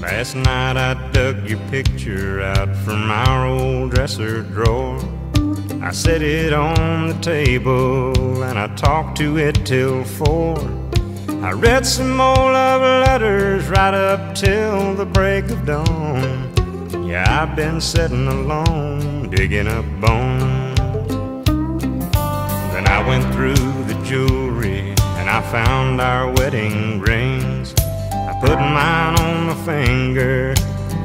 Last night I dug your picture out from our old dresser drawer. I set it on the table and I talked to it till four. I read some more love letters right up till the break of dawn. Yeah, I've been sitting alone, digging up bones. Then I went through the jewelry and I found our wedding rings. I put mine on my finger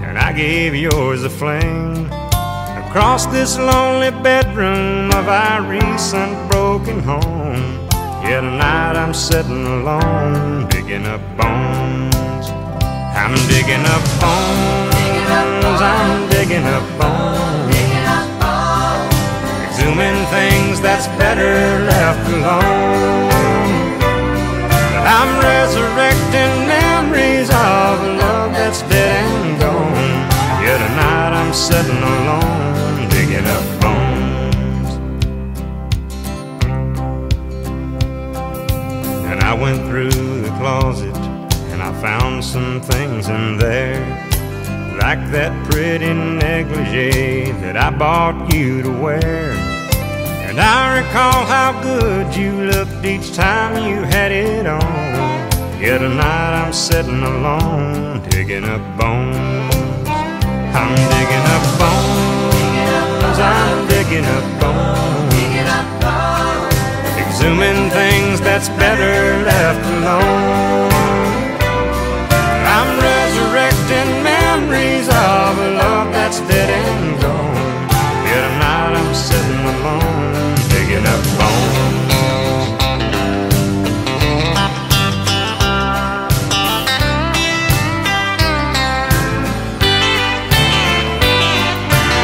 and I gave yours a fling. Across this lonely bedroom of our recent broken home. Yeah, tonight I'm sitting alone, digging up bones. I'm digging up bones. I'm digging up bones. Exhuming things that's better left alone. Sitting alone, digging up bones. And I went through the closet and I found some things in there. Like that pretty negligee that I bought you to wear. And I recall how good you looked each time you had it on. Yeah, tonight I'm sitting alone, digging up bones. That's dead and gone. Yeah, tonight I'm sitting alone, digging up bones.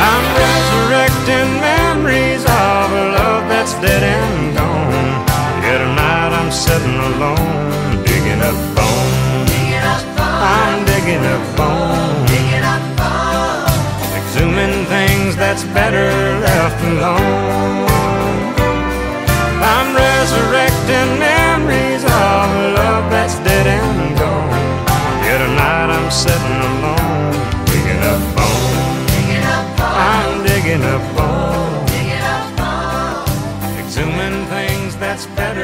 I'm resurrecting memories of a love that's dead and gone. left alone. I'm resurrecting memories of a love that's dead and gone. Yet tonight I'm sitting alone, digging up bones. I'm digging up bones, exhuming things that's better.